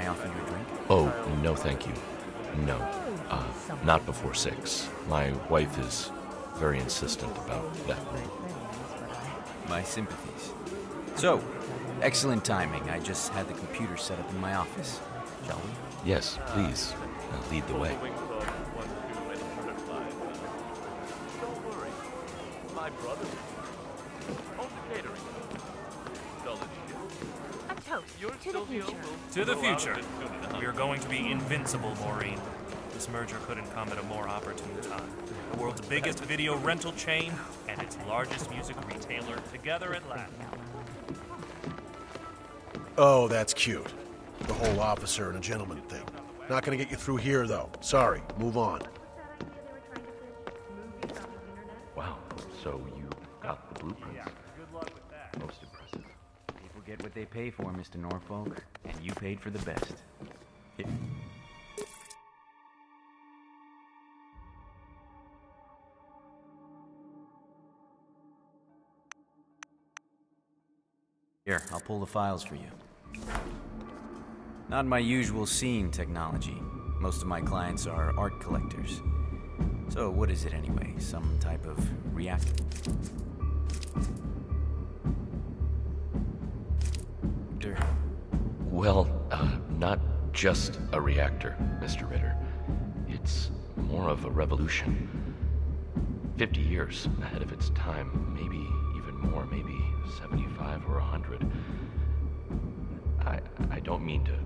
I offer you a drink? Oh, no, thank you. No. Uh, not before six. My wife is very insistent about that name. My sympathies. So, excellent timing. I just had the computer set up in my office. Shall we? Yes, please. Uh, lead the way. My brother owns a catering. Solid A toast You're to the future. uncle. To the future. and soon enough. We are going to be invincible, Maureen. This merger couldn't come at a more opportune time. The world's biggest video rental chain and its largest music retailer together at last. Oh, that's cute. The whole officer and a gentleman thing. Not gonna get you through here, though. Sorry, move on. Wow, so you got the blueprints. Get what they pay for, Mr. Norfolk, and you paid for the best. It- Here, I'll pull the files for you. Not my usual scene technology. Most of my clients are art collectors. So, what is it anyway? Some type of reactor? Just a reactor, Mr. Ritter. It's more of a revolution. 50 years ahead of its time, maybe even more, maybe 75 or 100. I, I don't mean to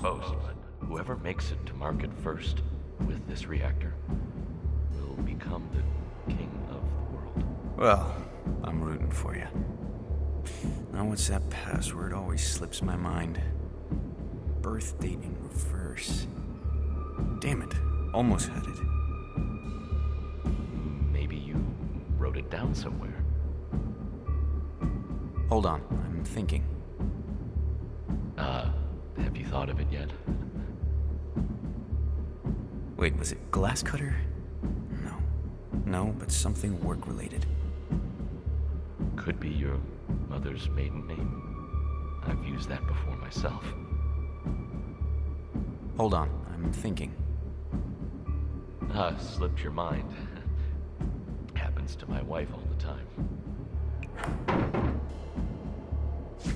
boast, but whoever makes it to market first with this reactor will become the king of the world. Well, I'm rooting for you. Now, what's that password? Always slips my mind. Birth date in reverse. Damn it. Almost had it. Maybe you wrote it down somewhere. Hold on. I'm thinking. Uh, have you thought of it yet? Wait, was it glass cutter? No. No, but something work related. Could be your mother's maiden name. I've used that before myself. Hold on. I'm thinking. Ah, slipped your mind. Happens to my wife all the time.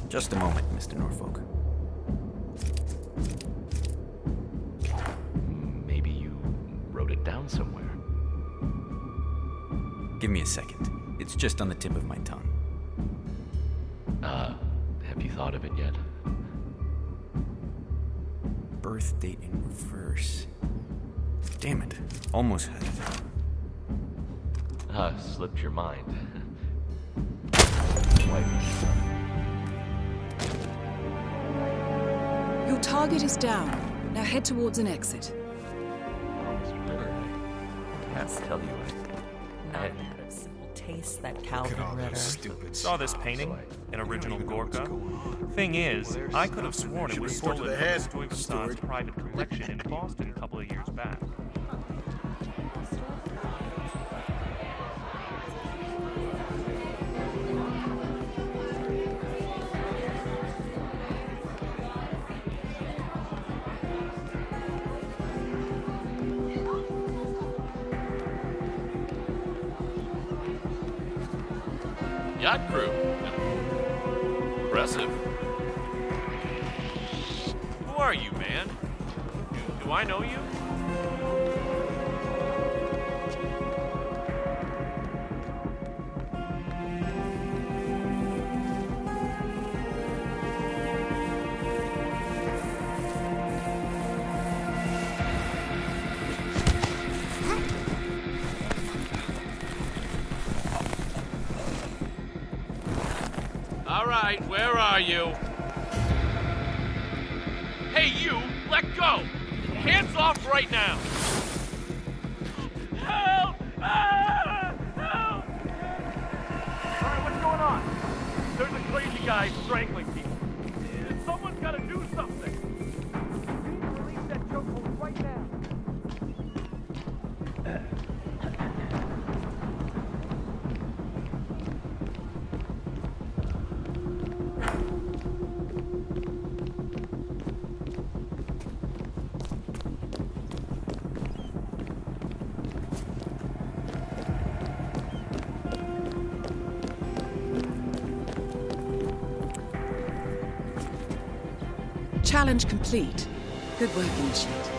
Just a moment, Mr. Norfolk. Maybe you wrote it down somewhere. Give me a second. It's just on the tip of my tongue. Uh, have you thought of it yet? Birth date in reverse. Damn it. Almost had it. Ah, slipped your mind. Your target is down. Now head towards an exit. Mr. Ritter, I have to tell you, I, I, Out of simple taste, that Kalvin Ritter. Saw this painting, an original Gorka. Thing is, I could have sworn it was report to stolen the head, from Stuyvesant's private collection in Boston a couple of years back. Yacht crew. Impressive. Who are you, man? Do, do I know you? All right, where are you? Hey, you! Let go! Hands off right now! Help! Ah! Help! All right, what's going on? There's a crazy guy strangling people. Challenge complete. Good work, Initiate.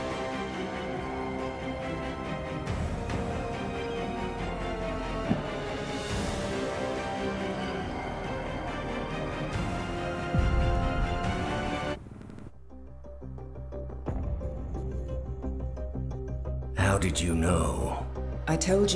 How did you know? I told you.